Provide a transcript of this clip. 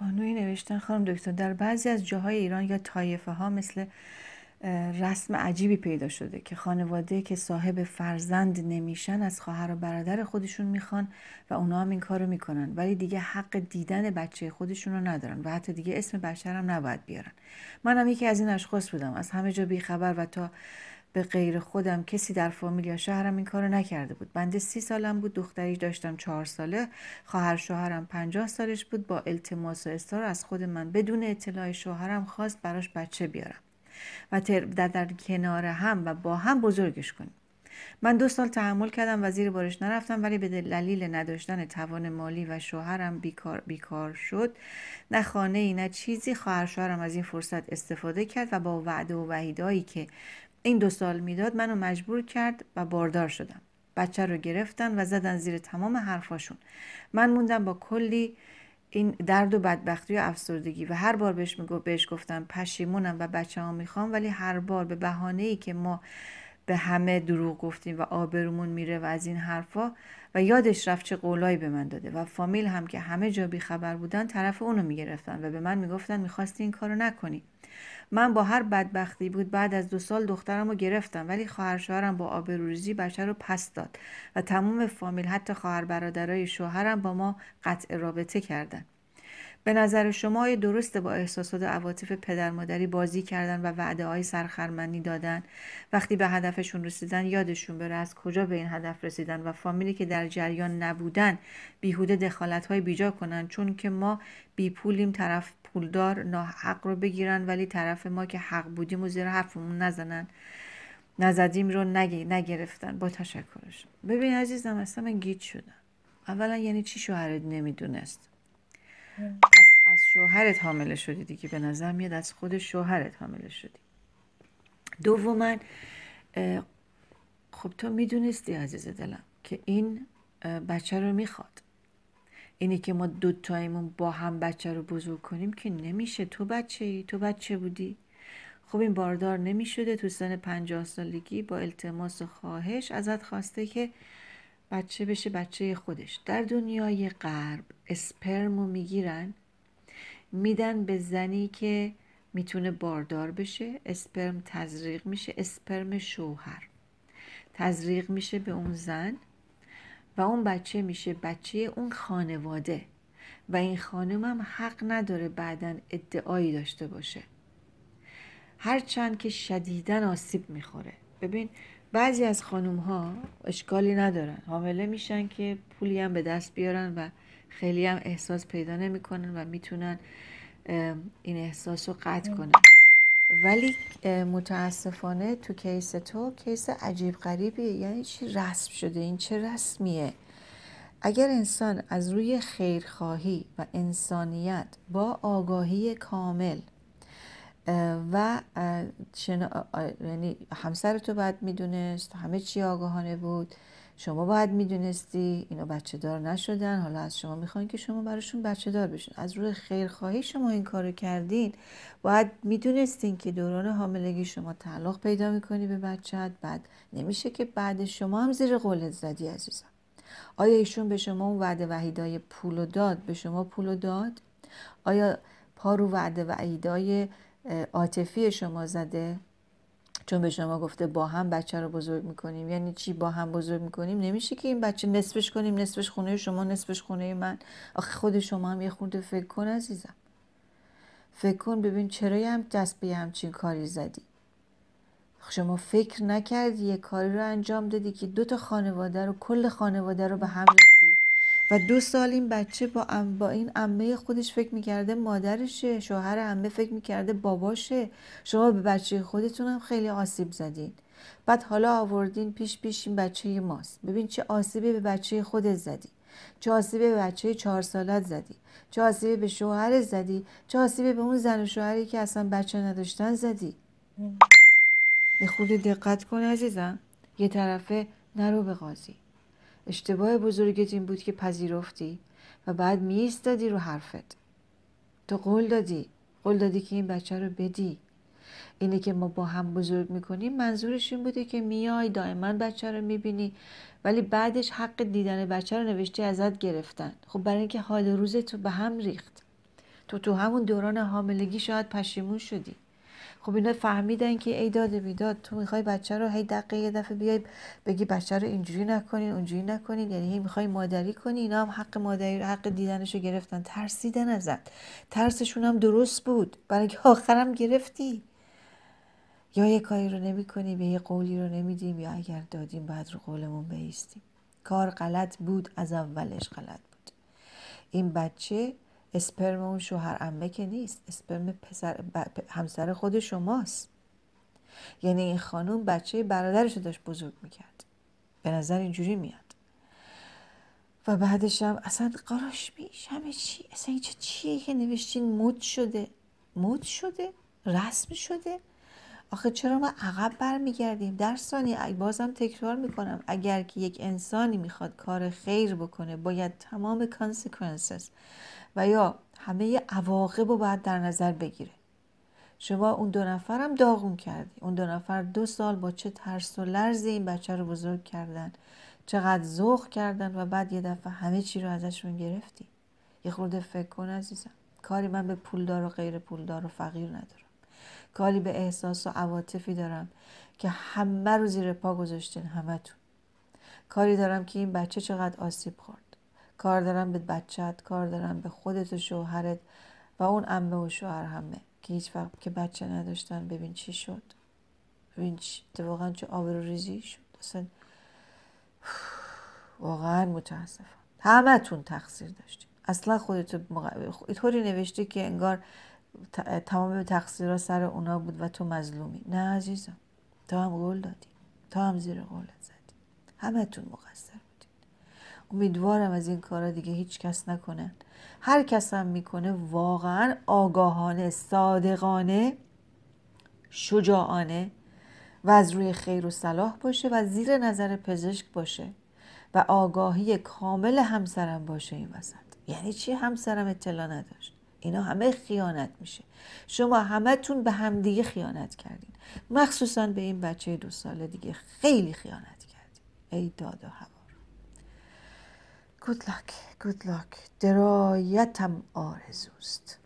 بانوی نوشتن خانم دکتر در بعضی از جاهای ایران یا طایفه ها مثل رسم عجیبی پیدا شده که خانواده که صاحب فرزند نمیشن از خواهر و برادر خودشون می‌خوان و اونا هم این کارو می‌کنن. ولی دیگه حق دیدن بچه خودشون رو ندارن و حتی دیگه اسم بچه هم نباید بیارن. منم یکی از این اشخاص بودم. از همه جا بیخبر و تا به غیر خودم کسی در فامیل یا شهرم این کارو نکرده بود. بنده سی سالم بود دختری داشتم چهار ساله خواهر شوهرم پنجاه سالش بود. با التماس و استار از خود من بدون اطلاع شوهرم خواست براش بچه بیارم و در, در کنار هم و با هم بزرگش کنیم. من دو سال تحمل کردم و زیر بارش نرفتم ولی به دلیل نداشتن توان مالی و شوهرم بیکار, بیکار شد. نه خانه ای نه چیزی. خواهر شوهرم از این فرصت استفاده کرد و با وعده و وحیدهایی که این دو سال می‌داد منو مجبور کرد و باردار شدم. بچه رو گرفتن و زدن زیر تمام حرفاشون. من موندم با کلی این درد و بدبختی و افسردگی و هر بار بهش میگو بهش گفتم پشیمونم و بچه ها می‌خوام ولی هر بار به بهانه ای که ما به همه دروغ گفتیم و آبرومون میره و از این حرفا. و یادش رفت چه قولایی به من داده. و فامیل هم که همه جا بیخبر بودن طرف اونو می‌گرفتن و به من می‌گفتن می‌خواستی این کارو نکنی. من با هر بدبختی بود بعد از دو سال دخترم رو گرفتم ولی خواهر شوهرم با آبروریزی بچه رو پس داد و تمام فامیل حتی خواهر برادرای شوهرم با ما قطع رابطه کردن. به نظر شما درسته با احساسات و عواطف پدر مادری بازی کردن و وعده های سرخرمنی دادن؟ وقتی به هدفشون رسیدن یادشون بره از کجا به این هدف رسیدن و فامیلی که در جریان نبودن بیهوده دخالت های بیجا کنن؟ چون که ما بی پولیم طرف پولدار ناحق رو بگیرن ولی طرف ما که حق بودیم و زیر حرفمون نزنن. نزدیم رو نگرفتن. با تشکرش ببین عزیزم اصلا من گیت شدم. اولا یعنی چی شوهرت نمی‌دونست؟ از, از شوهرت حامله شدی دیگه. به نظر میاد از خود شوهرت حامله شدی. دوما خب تو می‌دونستی عزیز دلم که این بچه رو می‌خواد. اینی که ما دوتایمون با هم بچه رو بزرگ کنیم که نمیشه. تو بچه ای تو بچه بودی. خب این باردار نمی‌شده. تو سن پنجاه سالگی با التماس و خواهش ازت خواسته که بچه بشه بچه خودش. در دنیای غرب اسپرمو می‌گیرن میدن به زنی که می‌تونه باردار بشه اسپرم تزریق میشه اسپرم شوهر. تزریق میشه به اون زن و اون بچه میشه بچه اون خانواده. و این خانم هم حق نداره بعدا ادعایی داشته باشه. هرچند که شدیدن آسیب می‌خوره. ببین بعضی از خانوم ها اشکالی ندارن. حامله میشن که پولی هم به دست بیارن و خیلی هم احساس پیدا نمی‌کنن و می‌تونن این احساس رو قطع کنن. ولی متاسفانه تو کیس تو کیس عجیب غریبیه یعنی چی رسم شده؟ این چه رسمیه؟ اگر انسان از روی خیرخواهی و انسانیت با آگاهی کامل و یعنی همسر تو باید می‌دونست همه چی آگاهانه بود. شما باید می‌دونستی اینا بچه دار نشدن. حالا از شما می‌خواین که شما براشون بچه دار بشین. از روی خیرخواهی شما این کارو کردین. باید می‌دونستین که دوران حاملگی شما تعلق پیدا می‌کنی به بچهت. بعد نمیشه که بعد شما هم زیر قولت زدی عزیزم. آیا ایشون به شما اون وعده وحیدای پول داد؟ به شما پول داد؟ آیا پارو وعده وعیدای عاطفی شما زده؟ چون به شما گفته با هم بچه رو بزرگ می‌کنیم. یعنی چی با هم بزرگ می‌کنیم؟ نمیشه که این بچه نصفش کنیم نصفش خونه شما نصفش خونه من. آخه خود شما هم یه خورده فکر کن عزیزم. فکر کن ببین چرا هم دست به همچین کاری زدی. شما فکر نکردی یه کاری رو انجام دادی که دو تا خانواده رو کل خانواده رو به هم و دو سال این بچه با, ام با این امه خودش فکر می‌کرده مادرشه شوهر امه فکر می‌کرده باباشه. شما به بچه خودتون هم خیلی آسیب زدین. بعد حالا آوردین پیش پیش این بچه ماست. ببین چه آسیبی به بچه خودت زدی. چه آسیبی به بچه چهار سالت زدی. چه آسیبی به شوهر زدی. چه آسیبی به اون زن و شوهری که اصلا بچه نداشتن زدی. به خود دقت کن عزیزم. یه طرفه نرو به قاضی. اشتباه بزرگت این بود که پذیرفتی و بعد میستادی رو حرفت. تو قول دادی. قول دادی که این بچه رو بدی. اینه که ما با هم بزرگ می‌کنیم. منظورش این بوده که میای دائما بچه رو می‌بینی ولی بعدش حق دیدن بچه رو نوشته ازت گرفتن. خب برای اینکه حال روز تو به هم ریخت. تو تو همون دوران حاملگی شاید پشیمون شدی. خب اینا فهمیدن که ای داده بیداد تو می‌خوای بچه رو هی دقیقه یه دفعه بیای بگی بچه رو اینجوری نکنین اونجوری نکنین. یعنی هی می‌خوای مادری کنی اینا هم حق مادری حق دیدنشو گرفتن. ترسیدن ازت. ترسشون هم درست بود. برای آخرم گرفتی. یا یه کاری رو نمی کنیم یا یه قولی رو نمیدیم یا اگر دادیم بعد رو قولمون بیستیم کار غلط بود از اولش غلط بود. این بچه اسپرم اون شوهر امه که نیست. اسپرم پسر همسر خود شماست. یعنی این خانوم بچه برادرش رو داشت بزرگ می‌کرد. به نظر اینجوری میاد. و بعدش هم اصلا قراش میش همه چی اصلا اینجا چیه که نوشتین؟ مد شده. مد شده. رسم شده. آخه چرا ما عقب برمیگردیم؟ در ثانیه بازم تکرار می‌کنم اگر که یک انسانی می‌خواد کار خیر بکنه باید تمام consequences و یا همه عواقب رو باید در نظر بگیره. شما اون دو نفرم داغون کردی. اون دو نفر دو سال با چه ترس و لرزی این بچه رو بزرگ کردن چقدر ذوق کردن و بعد یه دفعه همه چی رو ازشون گرفتی. یه خورده فکر کن عزیزم. کاری من به پولدار و غیر پولدار و فقیر ندارم. کاری به احساس و عواطفی دارم که همه رو زیر پا گذاشتین همتون کاری دارم که این بچه چقدر آسیب خورد. کار دارم به بچت کار دارم به خودت و شوهرت و اون امه و شوهر همه که هیچ وقت که بچه نداشتن ببین چی شد. ببین چی واقعا چه آبرو ریزی شد. اصلا واقعا متاسفم. همتون تقصیر داشتین. اصلا خودتو مق... طوری نوشتی که انگار تمام تقصیرها سر اونا بود و تو مظلومی. نه عزیزم. تو هم قول دادی. تو هم زیر قولت زدی. همتون مقصر بودین امیدوارم از این کارا دیگه هیچ کس نکنن. هر کس هم می‌کنه واقعا آگاهانه صادقانه شجاعانه و از روی خیر و صلاح باشه و زیر نظر پزشک باشه و آگاهی کامل همسرم باشه این وسط. یعنی چی؟ همسرم اطلاع نداشت. اینا همه خیانت میشه. شما همتون به همدیگه خیانت کردین. مخصوصا به این بچه دو ساله دیگه خیلی خیانت کردین. ای داد و هوار. Good luck. Good luck. درایتم آرزوست.